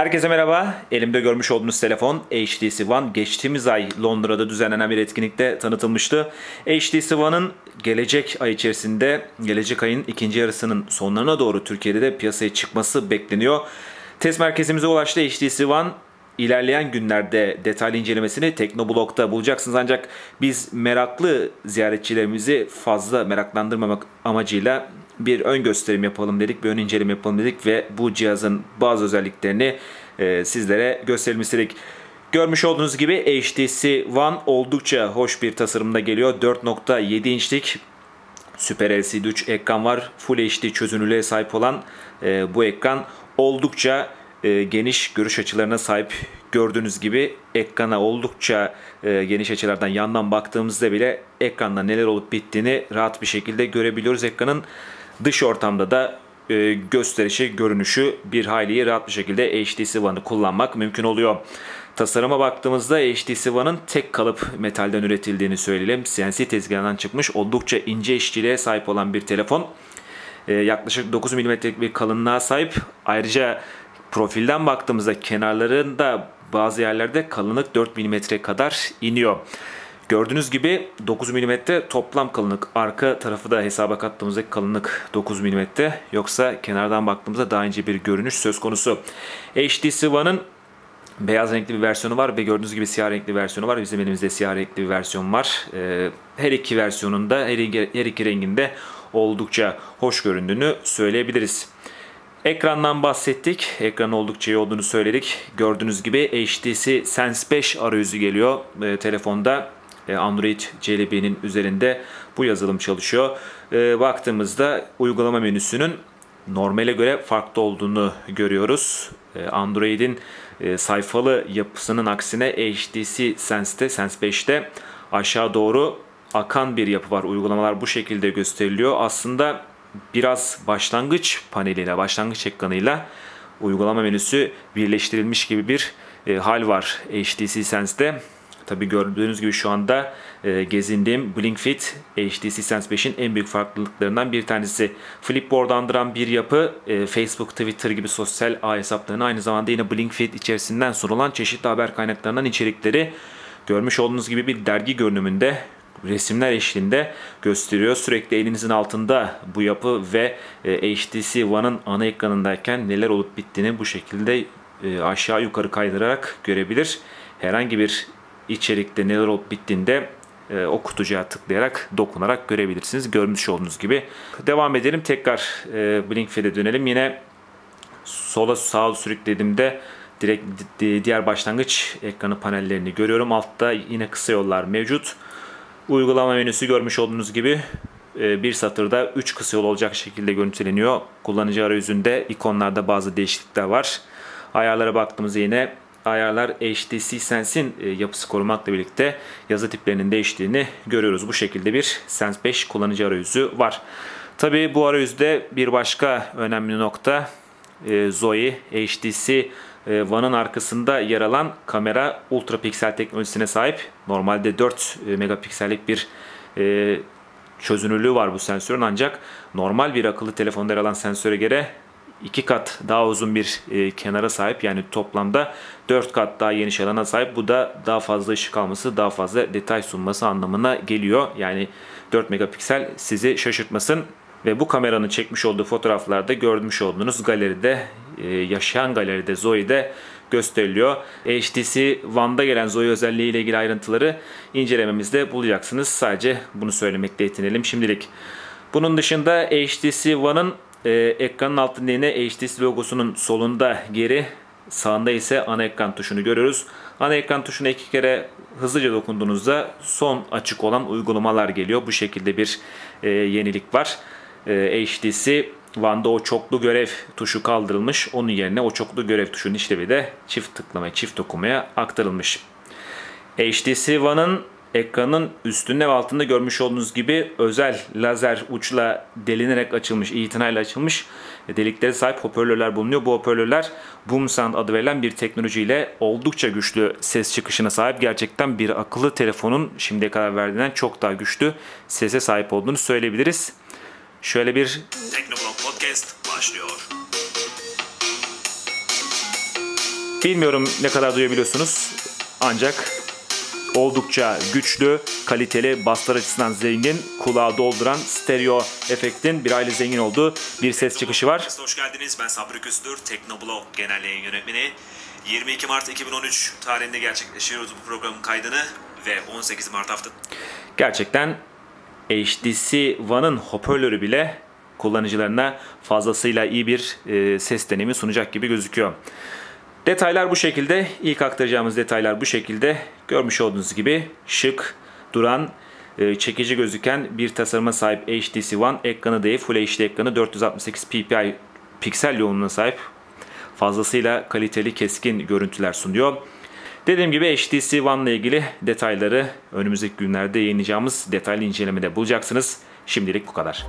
Herkese merhaba. Elimde görmüş olduğunuz telefon HTC One geçtiğimiz ay Londra'da düzenlenen bir etkinlikte tanıtılmıştı. HTC One'ın gelecek ay içerisinde, gelecek ayın ikinci yarısının sonlarına doğru Türkiye'de de piyasaya çıkması bekleniyor. Test merkezimize ulaştı HTC One ilerleyen günlerde detaylı incelemesini Teknoblog'da bulacaksınız. Ancak biz meraklı ziyaretçilerimizi fazla meraklandırmamak amacıyla bir ön gösterim yapalım dedik, bir ön inceleme yapalım dedik ve bu cihazın bazı özelliklerini e, sizlere gösterelim istedik. Görmüş olduğunuz gibi HTC One oldukça hoş bir tasarımda geliyor. 4.7 inçlik Super LCD 3 ekran var. Full HD çözünürlüğe sahip olan e, bu ekran oldukça e, geniş görüş açılarına sahip. Gördüğünüz gibi ekrana oldukça e, geniş açılardan yandan baktığımızda bile ekranda neler olup bittiğini rahat bir şekilde görebiliyoruz. Ekranın dış ortamda da e, gösterişi, görünüşü bir hayli rahat bir şekilde HTC One'ı kullanmak mümkün oluyor. Tasarıma baktığımızda HTC One'ın tek kalıp metalden üretildiğini söyleyelim. CNC tezgahından çıkmış oldukça ince işçiliğe sahip olan bir telefon. Ee, yaklaşık 9 mm'lik bir kalınlığa sahip. Ayrıca profilden baktığımızda kenarlarında bazı yerlerde kalınlık 4 mm kadar iniyor. Gördüğünüz gibi 9 mm toplam kalınlık. Arka tarafı da hesaba kattığımızda kalınlık 9 mm. Yoksa kenardan baktığımızda daha ince bir görünüş söz konusu. HTC One'ın beyaz renkli bir versiyonu var ve gördüğünüz gibi siyah renkli versiyonu var. Bizim elimizde siyah renkli bir versiyon var. Ee, her iki versiyonunda, her iki renginde oldukça hoş göründüğünü söyleyebiliriz. Ekrandan bahsettik. Ekran oldukça iyi olduğunu söyledik. Gördüğünüz gibi HTC Sense 5 arayüzü geliyor e, telefonda. E, Android CLB'nin üzerinde bu yazılım çalışıyor. E, baktığımızda uygulama menüsünün normale göre farklı olduğunu görüyoruz. E, Android'in sayfalı yapısının aksine HTC Sense'te, Sense 5'te aşağı doğru akan bir yapı var. Uygulamalar bu şekilde gösteriliyor. Aslında biraz başlangıç paneliyle, başlangıç ekranıyla uygulama menüsü birleştirilmiş gibi bir hal var HTC Sense'de. Tabi gördüğünüz gibi şu anda e, gezindiğim BlinkFit HTC Sense 5'in en büyük farklılıklarından bir tanesi. Flipboard andıran bir yapı e, Facebook, Twitter gibi sosyal ağ hesaplarını aynı zamanda yine BlinkFit içerisinden sunulan çeşitli haber kaynaklarından içerikleri görmüş olduğunuz gibi bir dergi görünümünde resimler eşliğinde gösteriyor. Sürekli elinizin altında bu yapı ve e, HTC One'ın ana ekranındayken neler olup bittiğini bu şekilde e, aşağı yukarı kaydırarak görebilir. Herhangi bir içerikte neler olup bittiğinde e, o kutucuğa tıklayarak dokunarak görebilirsiniz. Görmüş olduğunuz gibi. Devam edelim. Tekrar e, Blinkfeed'e dönelim. Yine sola sağa sürüklediğimde direkt diğer başlangıç ekranı panellerini görüyorum. Altta yine kısa yollar mevcut. Uygulama menüsü görmüş olduğunuz gibi e, bir satırda 3 kısa yol olacak şekilde görüntüleniyor. Kullanıcı arayüzünde ikonlarda bazı değişiklikler var. Ayarlara baktığımızda yine ayarlar HTC Sense'in e, yapısı korumakla birlikte yazı tiplerinin değiştiğini görüyoruz. Bu şekilde bir Sense 5 kullanıcı arayüzü var. Tabii bu arayüzde bir başka önemli nokta e, Zoe HTC One'ın arkasında yer alan kamera ultra piksel teknolojisine sahip. Normalde 4 megapiksellik bir çözünürlüğü var bu sensörün ancak normal bir akıllı telefonda yer alan sensöre göre iki kat daha uzun bir e, kenara sahip. Yani toplamda 4 kat daha geniş alana sahip. Bu da daha fazla ışık alması, daha fazla detay sunması anlamına geliyor. Yani 4 megapiksel sizi şaşırtmasın. Ve bu kameranın çekmiş olduğu fotoğraflarda görmüş olduğunuz galeride, e, yaşayan galeride Zoe'de gösteriliyor. HTC One'da gelen Zoe özelliği ile ilgili ayrıntıları incelememizde bulacaksınız. Sadece bunu söylemekte yetinelim şimdilik. Bunun dışında HTC One'ın e, ekranın altında yine HTC logosunun solunda geri sağında ise ana ekran tuşunu görüyoruz. Ana ekran tuşuna iki kere hızlıca dokunduğunuzda son açık olan uygulamalar geliyor. Bu şekilde bir e, yenilik var. E, HTC One'da o çoklu görev tuşu kaldırılmış. Onun yerine o çoklu görev tuşunun işlevi de çift tıklamaya, çift dokunmaya aktarılmış. HTC One'ın ekranın üstünde ve altında görmüş olduğunuz gibi özel lazer uçla delinerek açılmış, itinayla açılmış deliklere sahip hoparlörler bulunuyor. Bu hoparlörler Boom Sound adı verilen bir teknolojiyle oldukça güçlü ses çıkışına sahip. Gerçekten bir akıllı telefonun şimdiye kadar verdiğinden çok daha güçlü sese sahip olduğunu söyleyebiliriz. Şöyle bir Teknoblog Podcast başlıyor. Bilmiyorum ne kadar duyabiliyorsunuz ancak oldukça güçlü, kaliteli, baslar açısından zengin, kulağı dolduran stereo efektin bir aile zengin olduğu bir ses çıkışı var. Hoş geldiniz. Ben Sabri Küstür, Teknoblog Genel Yayın Yönetmeni. 22 Mart 2013 tarihinde gerçekleştiriyoruz bu programın kaydını ve 18 Mart hafta. Gerçekten HTC One'ın hoparlörü bile kullanıcılarına fazlasıyla iyi bir e, ses deneyimi sunacak gibi gözüküyor. Detaylar bu şekilde. İlk aktaracağımız detaylar bu şekilde. Görmüş olduğunuz gibi şık, duran, e, çekici gözüken bir tasarıma sahip HTC One ekranı değil Full HD ekranı 468 ppi piksel yoğunluğuna sahip fazlasıyla kaliteli keskin görüntüler sunuyor. Dediğim gibi HTC One ile ilgili detayları önümüzdeki günlerde yayınlayacağımız detaylı incelemede bulacaksınız. Şimdilik bu kadar.